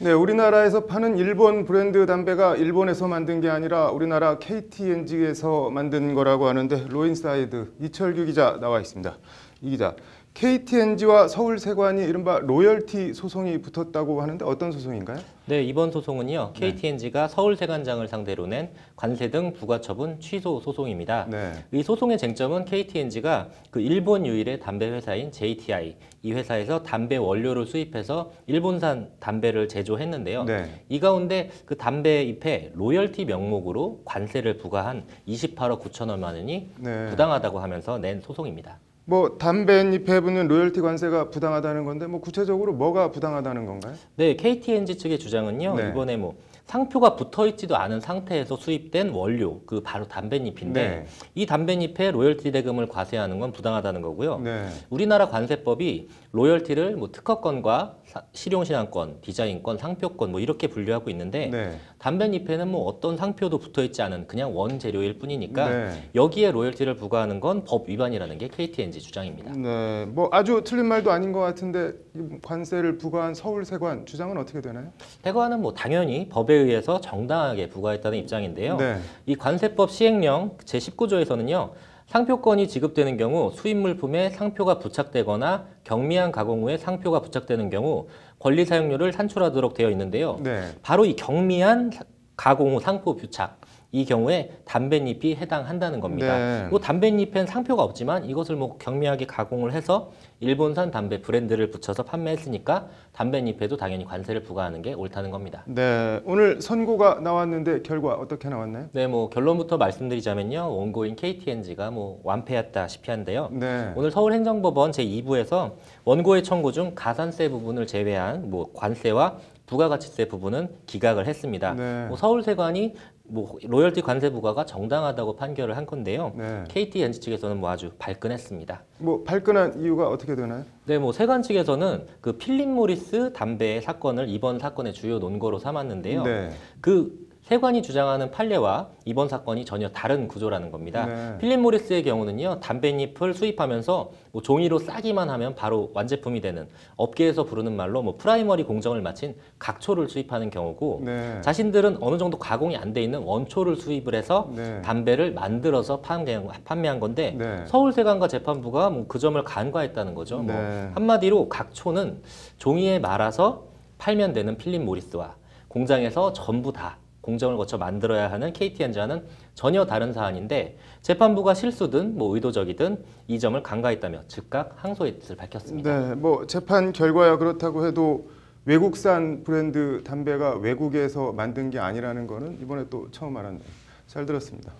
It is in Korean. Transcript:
네, 우리나라에서 파는 일본 브랜드 담배가 일본에서 만든 게 아니라 우리나라 KT&G에서 만든 거라고 하는데 LAW 인사이드 이철규 기자 나와 있습니다. 이 기자, KT&G와 서울세관이 이른바 로열티 소송이 붙었다고 하는데 어떤 소송인가요? 네, 이번 소송은요. KT&G가 서울세관장을 상대로 낸 관세 등 부과처분 취소 소송입니다. 네. 이 소송의 쟁점은 KT&G가 그 일본 유일의 담배 회사인 JTI 이 회사에서 담배 원료를 수입해서 일본산 담배를 제조했는데요. 네. 이 가운데 그 담배 잎에 로열티 명목으로 관세를 부과한 28억 9천원만 원이 네. 부당하다고 하면서 낸 소송입니다. 뭐 담배잎에 붙는 로열티 관세가 부당하다는 건데 뭐 구체적으로 뭐가 부당하다는 건가요? 네, KTNG 측의 주장은요. 네. 이번에 뭐 상표가 붙어 있지도 않은 상태에서 수입된 원료, 그 바로 담배잎인데 네. 이 담배잎에 로열티 대금을 과세하는 건 부당하다는 거고요. 네. 우리나라 관세법이 로열티를 뭐 특허권과 사- 실용신안권, 디자인권, 상표권 뭐 이렇게 분류하고 있는데 네. 담배잎에는 뭐 어떤 상표도 붙어 있지 않은 그냥 원재료일 뿐이니까 네. 여기에 로열티를 부과하는 건 법 위반이라는 게 KTNG 주장입니다. 네. 뭐 아주 틀린 말도 아닌 것 같은데 이 관세를 부과한 서울세관 주장은 어떻게 되나요? 태관은 뭐 당연히 법에 의해서 정당하게 부과했다는 입장인데요. 네. 이 관세법 시행령 제19조에서는요. 상표권이 지급되는 경우 수입 물품에 상표가 부착되거나 경미한 가공 후에 상표가 부착되는 경우 권리 사용료를 산출하도록 되어 있는데요. 네. 바로 이 경미한 사- 가공 후 상표 부착 이 경우에 담배잎이 해당한다는 겁니다. 네. 뭐 담배잎엔 상표가 없지만 이것을 뭐 경미하게 가공을 해서 일본산 담배 브랜드를 붙여서 판매했으니까 담배잎에도 당연히 관세를 부과하는 게 옳다는 겁니다. 네. 오늘 선고가 나왔는데 결과 어떻게 나왔나요? 네, 뭐 결론부터 말씀드리자면요. 원고인 KTNG가 뭐 완패했다시피 한데요. 네. 오늘 서울행정법원 제2부에서 원고의 청구 중 가산세 부분을 제외한 뭐 관세와 부가가치세 부분은 기각을 했습니다. 네. 뭐 서울세관이 뭐 로열티 관세 부과가 정당하다고 판결을 한 건데요. 네. KTNG 측에서는 뭐 아주 발끈했습니다. 뭐 발끈한 이유가 어떻게 되나요? 네, 뭐 세관 측에서는 그 필립 모리스 담배 사건을 이번 사건의 주요 논거로 삼았는데요. 네. 그 세관이 주장하는 판례와 이번 사건이 전혀 다른 구조라는 겁니다. 네. 필립 모리스의 경우는요, 담배잎을 수입하면서 뭐 종이로 싸기만 하면 바로 완제품이 되는 업계에서 부르는 말로 뭐 primary 공정을 마친 각초를 수입하는 경우고 네. 자신들은 어느 정도 가공이 안 돼 있는 원초를 수입을 해서 네. 담배를 만들어서 판매한, 판매한 건데 네. 서울세관과 재판부가 뭐 그 점을 간과했다는 거죠. 뭐 네. 한마디로 각초는 종이에 말아서 팔면 되는 필립 모리스와 공장에서 전부 다 공정을 거쳐 만들어야 하는 KTNG와는 전혀 다른 사안인데 재판부가 실수든 뭐 의도적이든 이 점을 간과했다며 즉각 항소의 뜻을 밝혔습니다. 네. 뭐 재판 결과야 그렇다고 해도 외국산 브랜드 담배가 외국에서 만든 게 아니라는 거는 이번에 또 처음 알았네요. 잘 들었습니다.